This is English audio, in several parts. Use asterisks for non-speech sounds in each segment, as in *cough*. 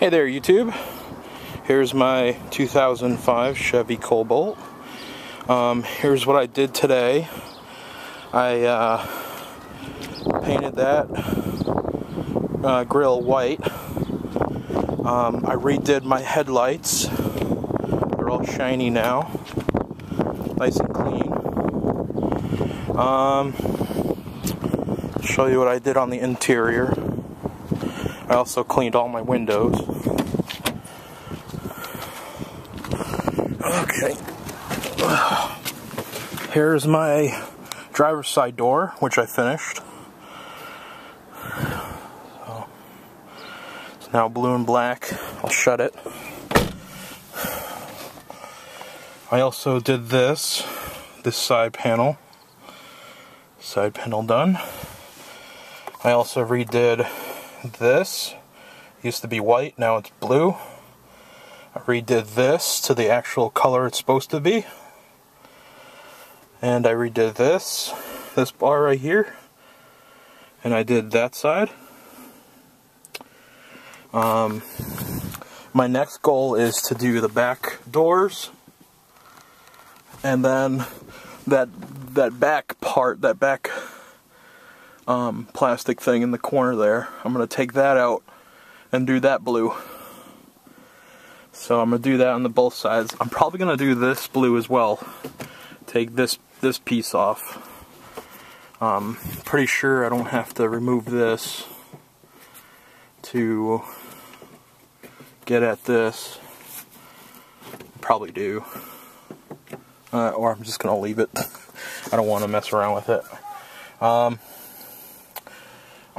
Hey there YouTube. Here's my 2005 Chevy Cobalt. Um, here's what I did today. I uh, painted that uh, grill white. Um, I redid my headlights. They're all shiny now. Nice and clean. Um, show you what I did on the interior. I also cleaned all my windows. Okay. Here's my driver's side door, which I finished. So, it's now blue and black. I'll shut it. I also did this, this side panel. Side panel done. I also redid this. Used to be white, now it's blue. I redid this to the actual color it's supposed to be. And I redid this, this bar right here. And I did that side. Um, my next goal is to do the back doors. And then that that back part, that back um, plastic thing in the corner there, I'm going to take that out and do that blue. So I'm going to do that on the both sides. I'm probably going to do this blue as well. Take this this piece off. Um, pretty sure I don't have to remove this to get at this. Probably do. Uh, or I'm just going to leave it. *laughs* I don't want to mess around with it. Um,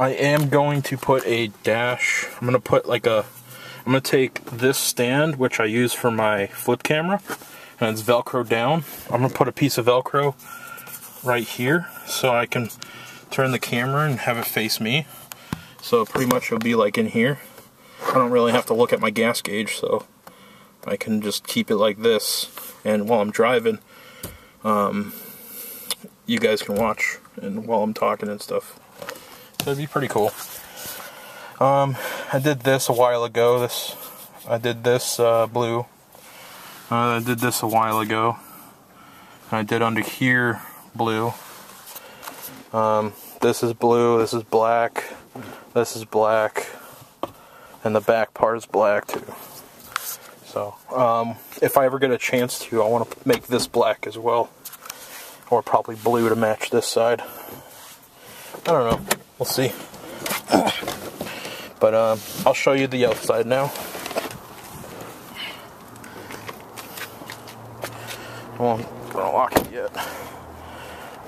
I am going to put a dash. I'm going to put like a. I'm going to take this stand, which I use for my flip camera, and it's Velcro down. I'm going to put a piece of Velcro right here so I can turn the camera and have it face me. So pretty much it'll be like in here. I don't really have to look at my gas gauge, so I can just keep it like this. And while I'm driving, um, you guys can watch and while I'm talking and stuff. It'd be pretty cool. Um, I did this a while ago. This I did this uh, blue. Uh, I did this a while ago. I did under here blue. Um, this is blue. This is black. This is black, and the back part is black too. So, um, if I ever get a chance to, I want to make this black as well, or probably blue to match this side. I don't know. We'll see. *coughs* But um, I'll show you the outside now. I won't gonna lock it yet.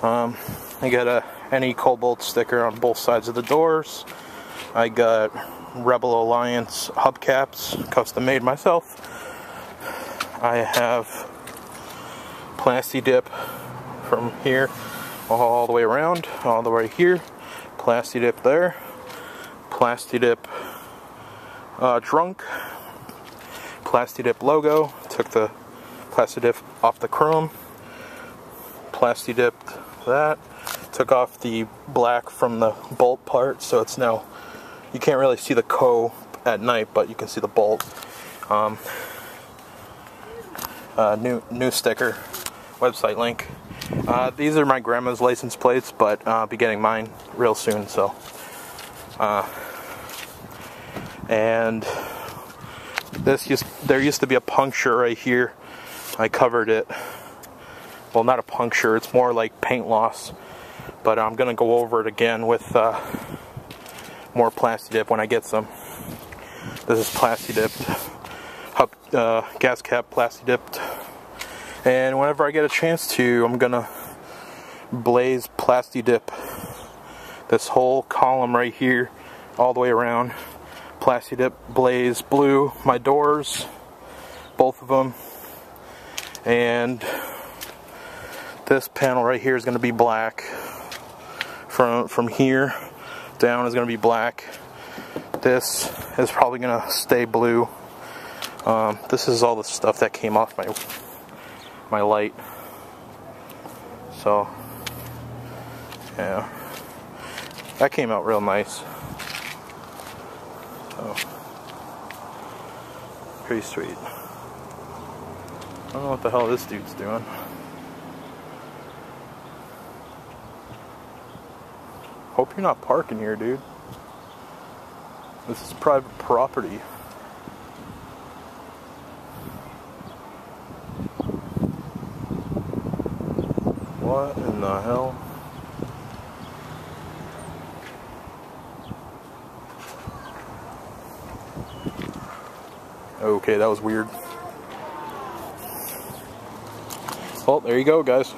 Um, I got a any Cobalt sticker on both sides of the doors. I got Rebel Alliance hubcaps, custom made myself. I have Plasti Dip from here all the way around, all the way here. Plasti Dip there. Plasti Dip uh, trunk. Plasti Dip logo. Took the Plasti Dip off the chrome. Plasti dipped that. Took off the black from the bolt part, so it's now you can't really see the co at night, but you can see the bolt. Um, uh, new new sticker, website link. Uh, these are my grandma's license plates, but uh, I'll be getting mine real soon. So, uh, and this used there used to be a puncture right here. I covered it. Well, not a puncture. It's more like paint loss. But I'm gonna go over it again with uh, more Plasti Dip when I get some. This is Plasti Dipped, uh, gas cap Plasti Dipped. And whenever I get a chance to, I'm gonna blaze Plasti Dip this whole column right here, all the way around. Plasti Dip blaze blue, my doors, both of them. And this panel right here is to be black. From, from here down is to be black. This is probably to stay blue. Um, this is all the stuff that came off my my light. So, yeah. That came out real nice. So, Pretty sweet. I don't know what the hell this dude's doing. Hope you're not parking here, dude. This is private property. What in the hell? Okay, that was weird. Well, there you go, guys.